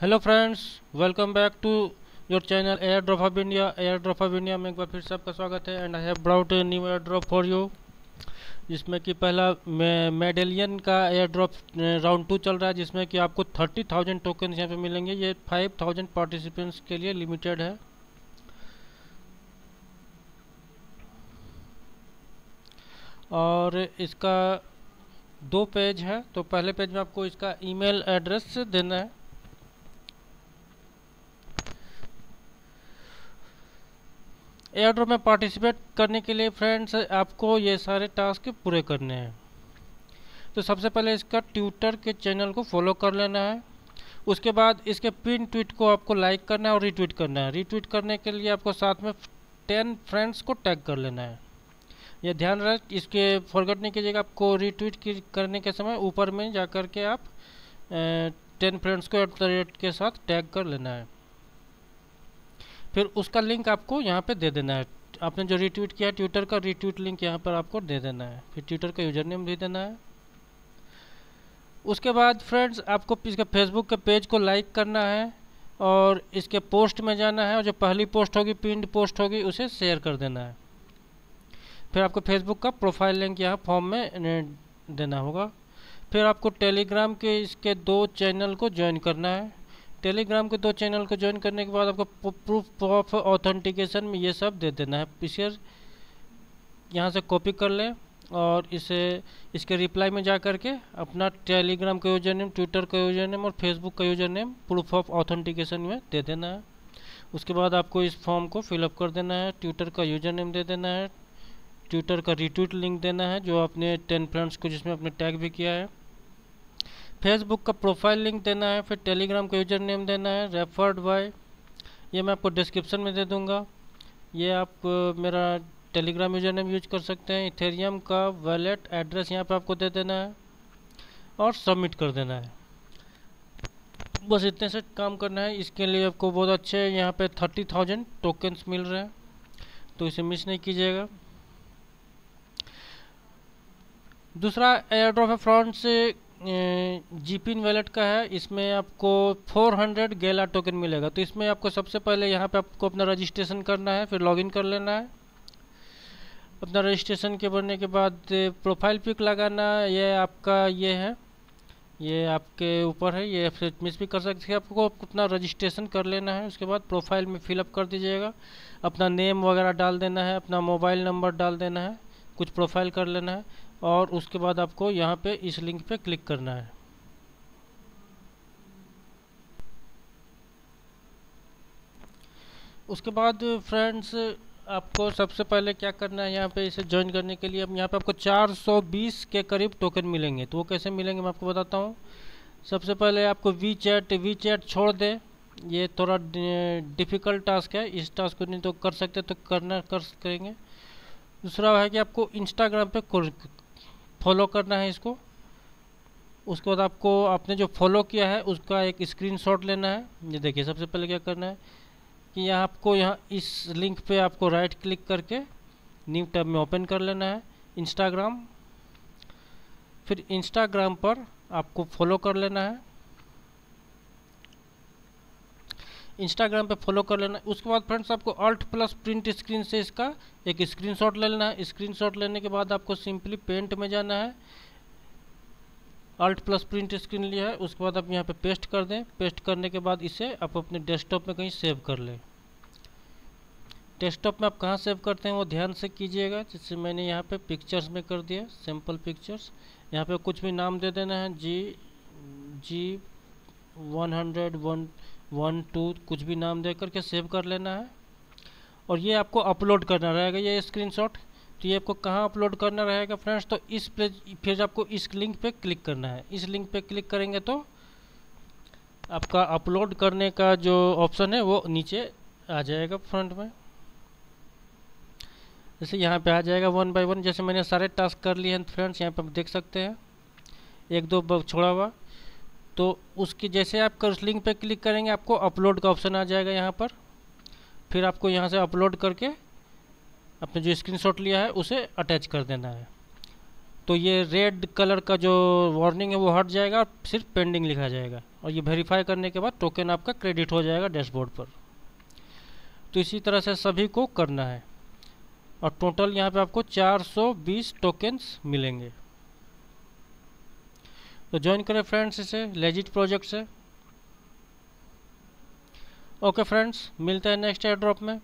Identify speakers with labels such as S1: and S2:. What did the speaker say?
S1: Hello friends welcome back to your channel air drop of India air drop of India में एक बार फिर से आपका स्वागत है and I have brought a new air drop for you जिसमें कि पहला मेडेलियन का एयर ड्रॉप राउंड टू चल रहा है, जिसमें कि आपको थर्टी थाउज़ेंड टोकन यहाँ पे मिलेंगे। ये फाइव थाउज़ेंड पार्टिसिपेंट्स के लिए लिमिटेड है। और इसका दो पेज है तो पहले पेज में आपको इसका ईमेल एड्रेस देना है। एयरड्रॉप में पार्टिसिपेट करने के लिए फ्रेंड्स आपको ये सारे टास्क पूरे करने हैं। तो सबसे पहले इसका ट्विटर के चैनल को फॉलो कर लेना है। उसके बाद इसके पिन ट्वीट को आपको लाइक करना है और रिट्वीट करना है। रिट्वीट करने के लिए आपको साथ में टेन फ्रेंड्स को टैग कर लेना है। यह ध्यान रख इसके फॉरगेट नहीं कीजिएगा, आपको रिट्वीट करने के समय ऊपर में जा कर के आप टेन फ्रेंड्स को एट द रेट के साथ टैग कर लेना है। फिर उसका लिंक आपको यहाँ पे दे देना है। आपने जो रिट्वीट किया ट्विटर का रिट्वीट लिंक यहाँ पर आपको दे देना है। फिर ट्विटर का यूज़र नेम दे देना है। उसके बाद फ्रेंड्स आपको इसके फेसबुक के पेज को लाइक करना है और इसके पोस्ट में जाना है और जो पहली पोस्ट होगी पिंड पोस्ट होगी, उसे शेयर कर देना है। फिर आपको फेसबुक का प्रोफ़ाइल लिंक यहाँ फॉर्म में देना होगा। फिर आपको टेलीग्राम के इसके दो चैनल को ज्वाइन करना है। टेलीग्राम के दो चैनल को ज्वाइन करने के बाद आपको प्रूफ ऑफ़ ऑथेंटिकेशन में ये सब दे देना है। पिक्चर यहाँ से कॉपी कर लें और इसे, इसके रिप्लाई में जा करके अपना टेलीग्राम का यूज़र नेम ट्विटर का यूज़र नेम और फेसबुक का user name proof of authentication में दे देना है। उसके बाद आपको इस फॉर्म को फिलअप कर देना है, ट्विटर का यूज़र नेम दे देना है, ट्विटर का रिट्वीट लिंक देना है, जो आपने टेन फ्रेंड्स को जिसमें आपने टैग भी किया है। फेसबुक का प्रोफ़ाइल लिंक देना है, फिर टेलीग्राम का यूज़र नेम देना है रेफर्ड बाय ये मैं आपको डिस्क्रिप्शन में दे दूँगा। ये आप मेरा टेलीग्राम यूज़र नेम यूज़ कर सकते हैं। इथेरियम का वैलेट एड्रेस यहाँ पे आपको दे देना है और सबमिट कर देना है। बस इतने से काम करना है। इसके लिए आपको बहुत अच्छे यहाँ पे थर्टी थाउज़ेंड टोकन्स मिल रहे हैं। तो इसे मिस नहीं कीजिएगा। दूसरा एयर ड्रॉप है फ्रंट से जीपिन वैलेट का है, इसमें आपको 400 गेला टोकन मिलेगा। तो इसमें आपको सबसे पहले यहाँ पे आपको अपना रजिस्ट्रेशन करना है, फिर लॉगिन कर लेना है। अपना रजिस्ट्रेशन के बनने के बाद प्रोफ़ाइल पिक लगाना ये आपका ये है, ये आपके ऊपर है, ये फिर मिस भी कर सकते हैं। आपको अपना रजिस्ट्रेशन कर लेना है, उसके बाद प्रोफ़ाइल में फिलअप कर दीजिएगा। अपना नेम वगैरह डाल देना है, अपना मोबाइल नंबर डाल देना है, कुछ प्रोफ़ाइल कर लेना है। और उसके बाद आपको यहाँ पे इस लिंक पे क्लिक करना है। उसके बाद फ्रेंड्स आपको सबसे पहले क्या करना है यहाँ पे, इसे ज्वाइन करने के लिए अब यहाँ पे आपको 420 के करीब टोकन मिलेंगे। तो वो कैसे मिलेंगे मैं आपको बताता हूँ। सबसे पहले आपको वी चैट वी चैट छोड़ दे। ये थोड़ा डिफ़िकल्ट टास्क है। इस टास्क को नहीं तो कर सकते तो करना, कर करेंगे। दूसरा है कि आपको इंस्टाग्राम पे फॉलो करना है इसको। उसके बाद आपको, आपने जो फॉलो किया है, उसका एक स्क्रीनशॉट लेना है। ये देखिए, सबसे पहले क्या करना है कि यहाँ आपको, यहाँ इस लिंक पे आपको राइट क्लिक करके न्यू टैब में ओपन कर लेना है इंस्टाग्राम फिर इंस्टाग्राम पर आपको फॉलो कर लेना है। इंस्टाग्राम पे फॉलो कर लेना। उसके बाद फ्रेंड्स आपको अल्ट प्लस प्रिंट स्क्रीन से इसका एक स्क्रीनशॉट ले लेना है। स्क्रीनशॉट लेने के बाद आपको सिंपली पेंट में जाना है। अल्ट प्लस प्रिंट स्क्रीन लिया है। उसके बाद आप यहाँ पे पेस्ट कर दें। पेस्ट करने के बाद इसे आप अपने डेस्कटॉप में कहीं सेव कर लें। डेस्कटॉप में आप कहाँ सेव करते हैं वो ध्यान से कीजिएगा। जैसे मैंने यहाँ पे पिक्चर्स में कर दिया सिंपल पिक्चर्स यहाँ पे कुछ भी नाम दे देना है। G G one hundred one one two कुछ भी नाम दे करके सेव कर लेना है। और ये आपको अपलोड करना रहेगा ये स्क्रीनशॉट तो ये आपको कहाँ अपलोड करना रहेगा फ्रेंड्स तो इस पे फिर आपको इस लिंक पे क्लिक करना है। इस लिंक पे क्लिक करेंगे तो आपका अपलोड करने का जो ऑप्शन है वो नीचे आ जाएगा फ्रंट में। जैसे यहाँ पे आ जाएगा वन बाय वन जैसे मैंने सारे टास्क कर लिए हैं फ्रेंड्स यहाँ पे आप देख सकते हैं। एक दो छोड़ा हुआ। तो उसकी जैसे आप उस लिंक पे क्लिक करेंगे, आपको अपलोड का ऑप्शन आ जाएगा यहाँ पर। फिर आपको यहाँ से अपलोड करके आपने जो स्क्रीनशॉट लिया है, उसे अटैच कर देना है। तो ये रेड कलर का जो वार्निंग है, वो हट जाएगा और सिर्फ़ पेंडिंग लिखा जाएगा। और ये वेरीफाई करने के बाद टोकन आपका क्रेडिट हो जाएगा डैशबोर्ड पर। तो इसी तरह से सभी को करना है। और टोटल यहाँ पे आपको 420 टोकन्स मिलेंगे। तो ज्वाइन करें फ्रेंड्स इसे लेजिट प्रोजेक्ट से। ओके फ्रेंड्स मिलते हैं नेक्स्ट एयर ड्रॉप में।